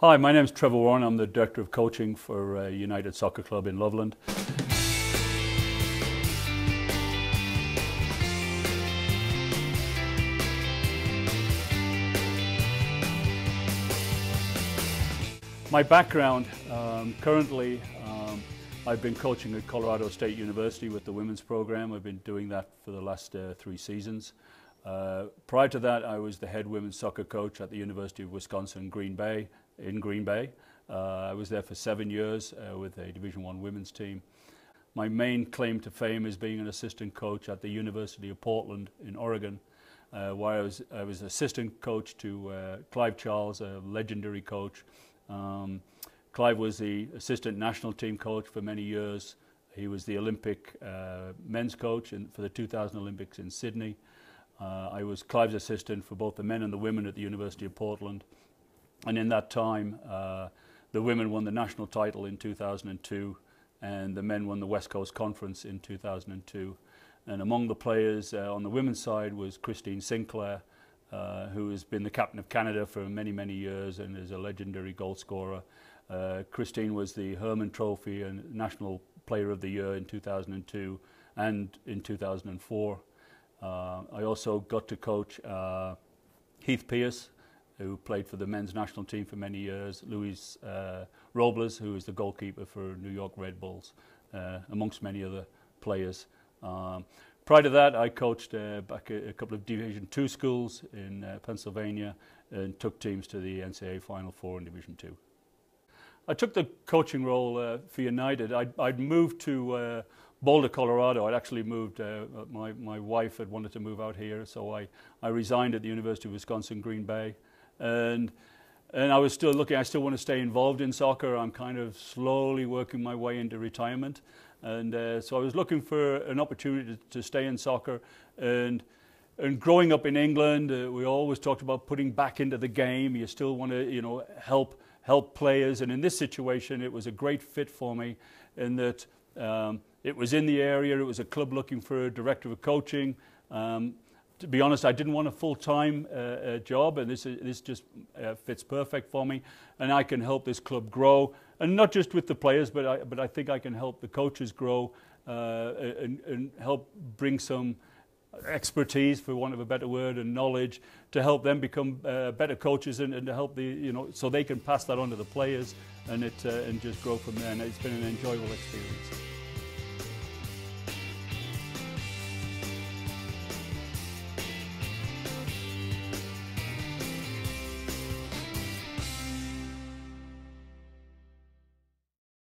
Hi, my name is Trevor Warren. I'm the Director of Coaching for uh, United Soccer Club in Loveland. My background, um, currently um, I've been coaching at Colorado State University with the women's program. I've been doing that for the last uh, three seasons. Uh, prior to that, I was the head women's soccer coach at the University of Wisconsin Green Bay in Green Bay. Uh, I was there for seven years uh, with a Division One women's team. My main claim to fame is being an assistant coach at the University of Portland in Oregon, uh, where I was, I was assistant coach to uh, Clive Charles, a legendary coach. Um, Clive was the assistant national team coach for many years. He was the Olympic uh, men's coach in, for the 2000 Olympics in Sydney. Uh, I was Clive's assistant for both the men and the women at the University of Portland. And in that time, uh, the women won the national title in 2002 and the men won the West Coast Conference in 2002. And among the players uh, on the women's side was Christine Sinclair, uh, who has been the captain of Canada for many, many years and is a legendary goal scorer. Uh, Christine was the Hermann Trophy and National Player of the Year in 2002 and in 2004. Uh, I also got to coach uh, Heath Pearce, who played for the men's national team for many years, Luis uh, Robles, who is the goalkeeper for New York Red Bulls, uh, amongst many other players. Um, prior to that, I coached uh, back a, a, couple of Division Two schools in uh, Pennsylvania and took teams to the NCAA Final Four in Division Two. I took the coaching role uh, for United. I'd, I'd moved to uh, Boulder, Colorado. I'd actually moved, uh, my, my wife had wanted to move out here, so I, I resigned at the University of Wisconsin Green Bay. And, and I was still looking, I still want to stay involved in soccer. I'm kind of slowly working my way into retirement. And uh, so I was looking for an opportunity to, to stay in soccer. And, and growing up in England, uh, we always talked about putting back into the game. You still want to, you know, help, help players. And in this situation, it was a great fit for me in that um, it was in the area. It was a club looking for a director of coaching. Um, to be honest, I didn't want a full-time uh, uh, job, and this this just uh, fits perfect for me. And I can help this club grow, and not just with the players, but I but I think I can help the coaches grow uh, and, and help bring some expertise, for want of a better word, and knowledge to help them become uh, better coaches and, and, to help the you know so they can pass that on to the players and it uh, and just grow from there. And it's been an enjoyable experience.